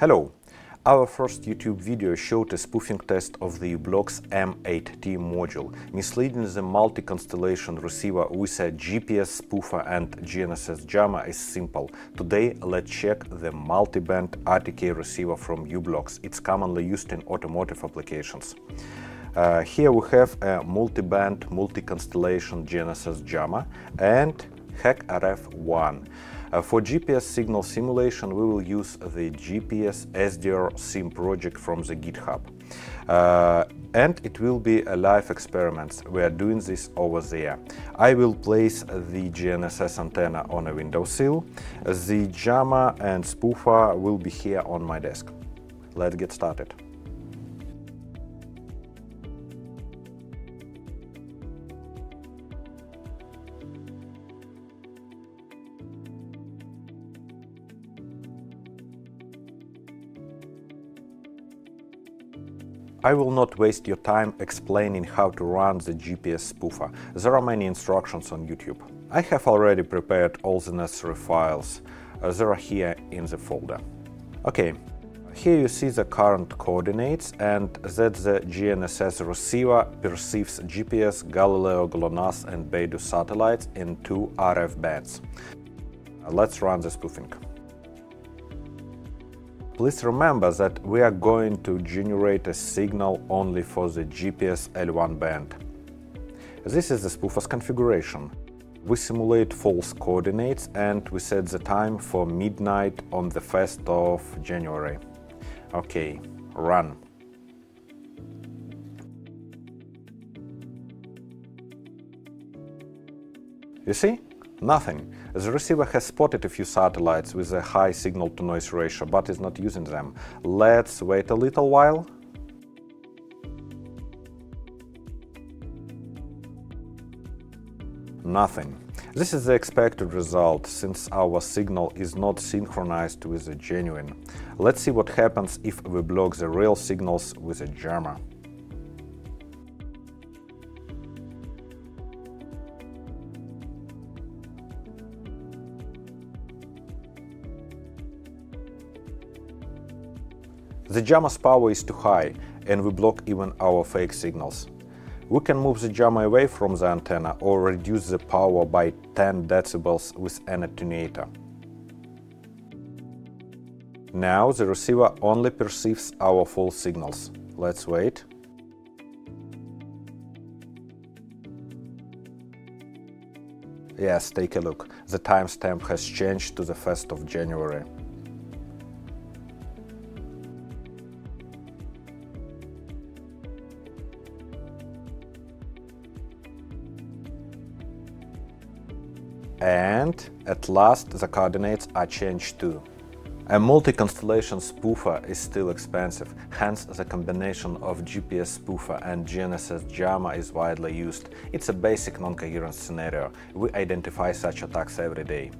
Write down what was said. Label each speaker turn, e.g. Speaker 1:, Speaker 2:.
Speaker 1: Hello! Our first YouTube video showed a spoofing test of the u-blox M8T module, misleading the multi-constellation receiver with a GPS spoofer and GNSS jammer is simple. Today let's check the multi-band RTK receiver from u-blox. It's commonly used in automotive applications. Uh, here we have a multi-band, multi-constellation GNSS jammer and HackRF One. Uh, for GPS signal simulation, we will use the GPS SDR Sim project from the GitHub. Uh, and it will be a live experiment. We are doing this over there. I will place the GNSS antenna on a windowsill. The jammer and spoofer will be here on my desk. Let's get started. I will not waste your time explaining how to run the GPS spoofer. There are many instructions on YouTube. I have already prepared all the necessary files. Uh, they are here in the folder. Okay, here you see the current coordinates and that the GNSS receiver perceives GPS, Galileo, GLONASS and Beidou satellites in two RF bands. Uh, let's run the spoofing. Please remember that we are going to generate a signal only for the GPS L1 band. This is the spoofer's configuration. We simulate false coordinates and we set the time for midnight on the 1st of January. Okay, run. You see? Nothing. The receiver has spotted a few satellites with a high signal-to-noise ratio, but is not using them. Let's wait a little while. Nothing. This is the expected result, since our signal is not synchronized with the genuine. Let's see what happens if we block the real signals with a jammer. The jammer's power is too high and we block even our fake signals. We can move the jammer away from the antenna or reduce the power by 10 decibels with an attenuator. Now the receiver only perceives our full signals. Let's wait. Yes, take a look. The timestamp has changed to the 1st of January. And at last the coordinates are changed too. A multi-constellation spoofer is still expensive, hence the combination of GPS spoofer and GNSS jammer is widely used. It's a basic non-coherent scenario. We identify such attacks every day.